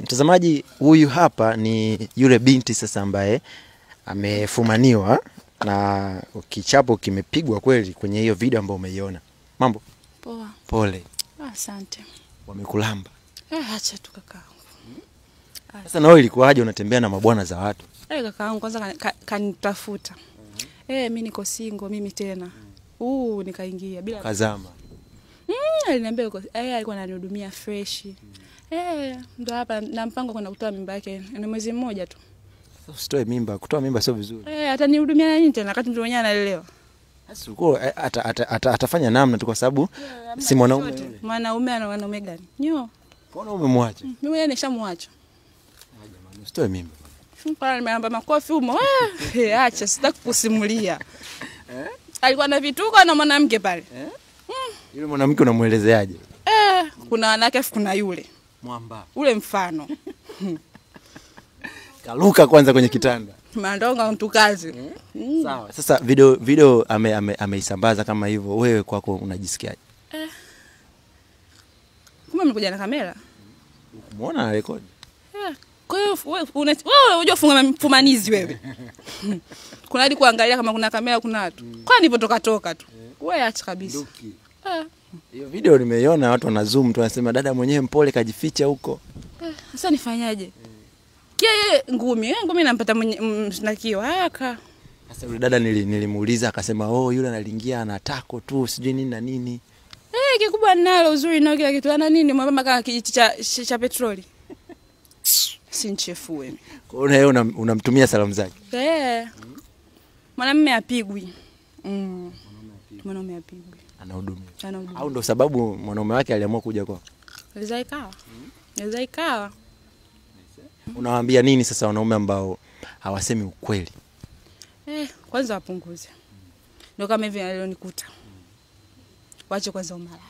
Mtazamaji, huyu hapa ni yule binti sasa ambaye amefumaniwa na kichapo kimepigwa kweli kwenye hiyo video ambayo umeiona. Mambo Poa. pole, Asante. wamekulamba. Eh, acha tu kakaangu. Sasa na wewe ilikuwaje unatembea na mabwana za watu? Eh, kakaangu kwanza kan- ka- kanitafuta. Eh, mimi niko single mimi tena. Uh, nikaingia bila Kazama. Mm, aliniambia yuko eh, alikuwa ananihudumia fresh. Eh, ndo hapa na mpango kwenda kutoa mimba yake. Ni mwezi mmoja tu. Usitoe mimba, kutoa mimba sio vizuri. Eh, atanihudumia na nini tena wakati mtu mwenyewe analelewa. Sasa uko eh, ata, ata, ata, atafanya namna tu kwa sababu si mwanaume Mwanaume ana wanaume gani? Nyo. Mbona umemwacha? Mimi mwenyewe nishamwacha. Usitoe mimba. Pale nimeamba makofi humo. Eh, eh, acha sitaki kusimulia. Alikuwa na vituko na mwanamke pale. Yule mwanamke unamuelezeaje? Eh, kuna wanawake afu kuna yule Mwamba. ule mfano Kaluka kwanza kwenye kitanda. mandonga mtu kazi Sawa. Sasa video video ameisambaza ame, ame, kama hivyo, wewe kwako unajisikiaje? Eh. kumbe mlikuja na kamera Umeona na rekodi? Eh, kwa hiyo wewe una- wewe unajua funga mfumanizi wewe kuna hadi kuangalia kama kuna kamera kuna watu Kwa ipo toka toka tu wewe acha kabisa Eh, Hiyo video nimeiona watu wana zoom tu wanasema dada mwenyewe mpole kajificha huko. eh, sasa nifanyaje kia yeye ngumi yeye ngumi nampata mwenye mshtakio haka Sasa yule dada nili, nilimuuliza akasema oh yule analingia ana tako tu sijui nini na nini. Eh, kikubwa nalo uzuri nao kila kitu ana nini mwambamba kama kijiti cha, cha, petroli sinchefue Kwa hiyo na yeye una unamtumia salamu zake. Eh. Mwanamume apigwi. Mm. Mwanamume apigwi. Anahudumia. Au ndo sababu mwanaume wake aliamua kuja kwako. Inaweza ikawa. Inaweza ikawa. Unawaambia nini sasa wanaume ambao hawasemi ukweli? Eh, kwanza wapunguze. Ndio kama hivi alionikuta. Wache kwanza umalaya.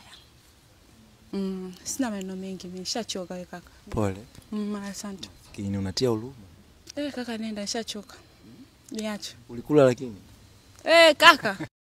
Mm, sina maneno mengi mimi nishachoka wewe kaka. Pole. Mm, asante. Lakini unatia huruma. Eh, kaka nenda nishachoka. Niache. Ulikula lakini Eh, kaka.